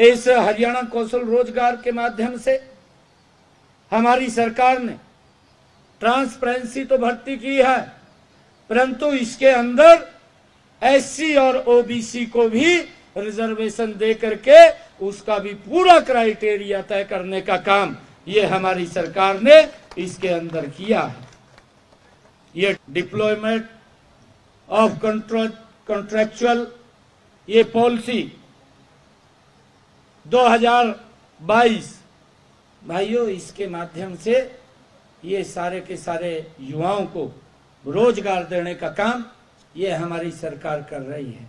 इस हरियाणा कौशल रोज़गार के माध्यम से हमारी सरकार ने ट्रांसपेरेंसी तो भर्ती की है, परंतु इसके अंदर एससी और ओबीसी को भी रिजर्वेशन दे करके उसका भी पूरा क्राइटेरिया तय करने का काम ये हमारी सरकार ने इसके अंदर किया है। ये डिप्लॉयमेंट ऑफ़ कॉन्ट्रेक्चुअल ये पॉलिसी 2022 भाइयों, इसके माध्यम से ये सारे के सारे युवाओं को रोज़गार देने का काम ये हमारी सरकार कर रही है।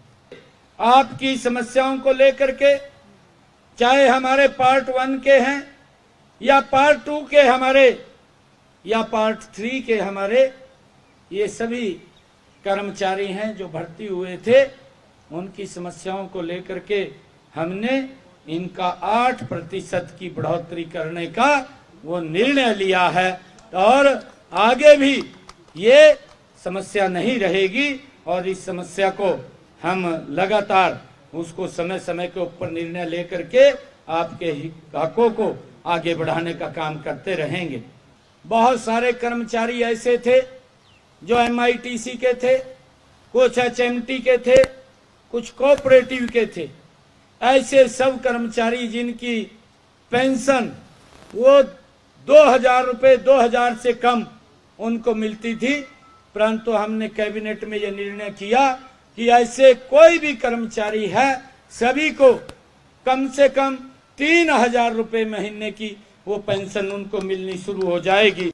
आपकी समस्याओं को लेकर के, चाहे हमारे पार्ट वन के हैं, या पार्ट टू के हमारे, या पार्ट थ्री के हमारे, ये सभी कर्मचारी हैं जो भर्ती हुए थे, उनकी समस्याओं को लेकर के हमने इनका आठ प्रतिशत की बढ़ोतरी करने का वो निर्णय लिया है। और आगे भी ये समस्या नहीं रहेगी और इस समस्या को हम लगातार उसको समय समय के ऊपर निर्णय लेकर के आपके हकों को आगे बढ़ाने का काम करते रहेंगे। बहुत सारे कर्मचारी ऐसे थे जो एमआईटीसी के थे, कुछ एचएमटी के थे, कुछ कोऑपरेटिव के थे। ऐसे सब कर्मचारी जिनकी पेंशन वो दो हज़ार रुपये दो हज़ार से कम उनको मिलती थी, परंतु हमने कैबिनेट में यह निर्णय किया कि ऐसे कोई भी कर्मचारी है, सभी को कम से कम तीन हज़ार रुपये महीने की वो पेंशन उनको मिलनी शुरू हो जाएगी।